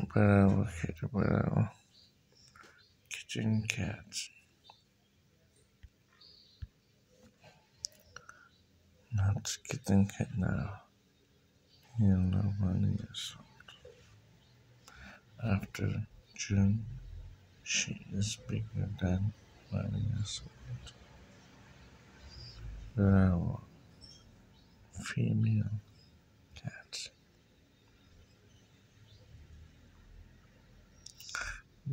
Bravo kitty, bravo. Kitchen cat. Not kitten cat now. Yellow one years old. After June, she is bigger than one years old. Bravo. Female cat.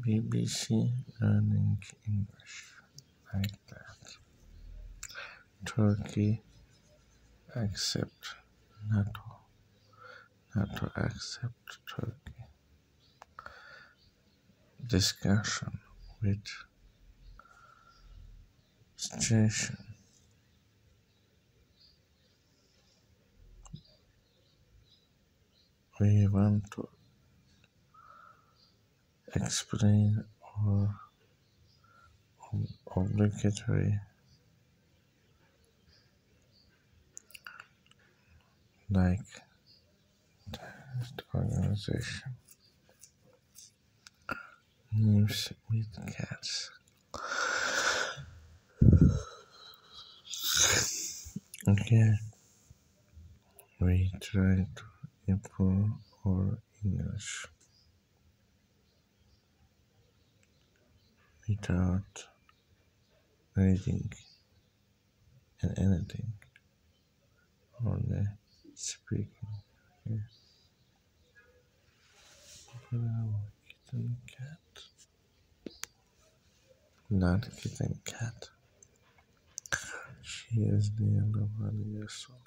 BBC Learning English like that. Turkey accept NATO. NATO accept Turkey. Discussion with situation. We want to explain or obligatory like organization. News with cats. Okay. We try to improve our english without reading and anything, only speaking. Okay. Kitten cat. Not kitten cat. She is the nearly one years old.